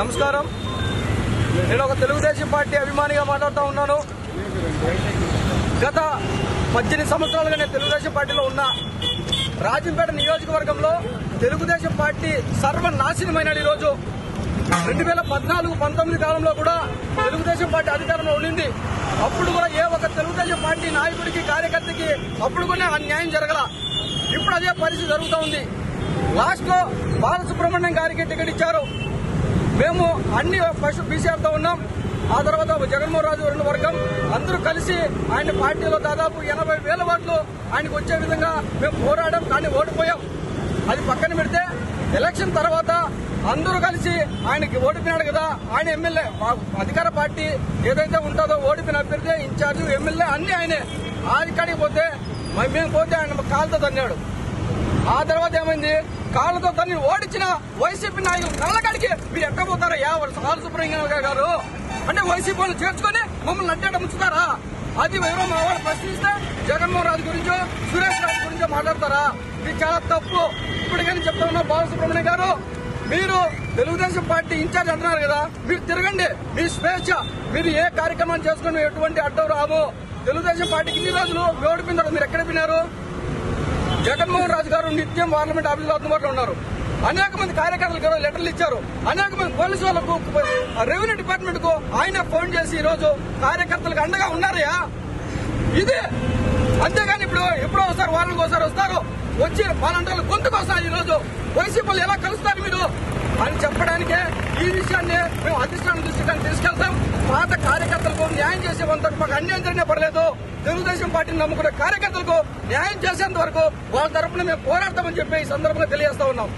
నమస్కారం. నేను ఒక తెలుగుదేశం పార్టీ అభిమానిగా మాట్లాడుతూ ఉన్నాను. గత పద్దెనిమిది సంవత్సరాలుగా నేను తెలుగుదేశం పార్టీలో ఉన్నా. రాజంపేట నియోజకవర్గంలో తెలుగుదేశం పార్టీ సర్వనాశనమైన ఈరోజు. రెండు వేల పద్నాలుగు పంతొమ్మిది కాలంలో కూడా తెలుగుదేశం పార్టీ అధికారంలో ఉండింది. అప్పుడు కూడా ఏ ఒక్క తెలుగుదేశం పార్టీ నాయకుడికి కార్యకర్తకి అప్పుడు కూడా అన్యాయం జరగల. ఇప్పుడు అదే పరిస్థితి జరుగుతూ ఉంది. లాస్ట్లో బాలసుబ్రహ్మణ్యం గారికి టికెట్ ఇచ్చారు. మేము అన్ని ఫస్ట్ బీసీఆర్తో ఉన్నాం. ఆ తర్వాత జగన్మోహన్ రాజు రెండు వర్గం. అందరూ కలిసి ఆయన పార్టీలో దాదాపు ఎనభై వేల ఓట్లు ఆయనకు వచ్చే విధంగా మేము పోరాడాం కానీ ఓడిపోయాం. అది పక్కన పెడితే ఎలక్షన్ తర్వాత అందరూ కలిసి ఆయనకి ఓడిపోయినాడు కదా. ఆయన ఎమ్మెల్యే. మా అధికార పార్టీ ఏదైతే ఉంటుందో ఓడిపోయిన అభ్యర్థి ఇన్ఛార్జ్ ఎమ్మెల్యే అన్ని ఆయనే. ఆడికాడికి పోతే మేము పోతే ఆయన కాలుతో తన్నాడు. ఆ తర్వాత ఏమైంది? కాళ్ళతో తన్ని ఓడించిన వైసీపీ నాయకులు కళ్ళకాడికి మీరు ఎక్కడ పోతారా ఎవరు సాల్ సుబ్రహ్మణ్యం గారు అంటే వైసీపీ వాళ్ళు చేర్చుకొని మమ్మల్ని అడ్డేట ముంచుతారా? అది ఎవరో మా వాళ్ళు ప్రశ్నిస్తే జగన్మోహన్ రాజు గురించో సురేష్ రాజు గురించో మాట్లాడతారా? ఇది చాలా తప్పు. ఇప్పటికైనా చెప్తా ఉన్నా బాలసుబ్రహ్మణ్యం గారు మీరు తెలుగుదేశం పార్టీ ఇన్ఛార్జ్ అంటున్నారు కదా మీరు తిరగండి. మీ స్వేచ్ఛ మీరు ఏ కార్యక్రమాన్ని చేసుకుని ఎటువంటి అడ్డం రాము? తెలుగుదేశం పార్టీకి ఇన్ని రోజులు ఓడిపోయిన తర్వాత మీరు ఎక్కడ పోయినారు? జగన్మోహన్ రాజు గారు నిత్యం పార్లమెంట్ ఆఫీసులో అందుబాటులో ఉన్నారు. అనేక మంది కార్యకర్తలకు లెటర్లు ఇచ్చారు. అనేక మంది పోలీసు వాళ్ళకు రెవెన్యూ డిపార్ట్మెంట్కు ఆయన ఫోన్ చేసి ఈ రోజు కార్యకర్తలకు అండగా ఉన్నారయ్యా. ఇది. అంతేగాని ఇప్పుడు ఎప్పుడో ఒకసారి వారానికి ఒకసారి వస్తారు. వచ్చి వాళ్ళంటే గొంతుకు వస్తారు ఈ రోజు వైసీపీ ఎలా కలుస్తారు మీరు? అని చెప్పడానికే ఈ విషయాన్ని మేము అధిష్టానం దృష్టికి తీసుకెళ్తాం. పాత కార్యకర్తలకు న్యాయం చేసే వంతకు మాకు అన్యాయం జరిగినా పడలేదు తెలుగుదేశం పార్టీని నమ్ముకునే కార్యకర్తలకు న్యాయం చేసేంత వరకు వాళ్ళ తరపున మేము పోరాడతామని చెప్పి ఈ సందర్భంగా తెలియజేస్తా ఉన్నాం.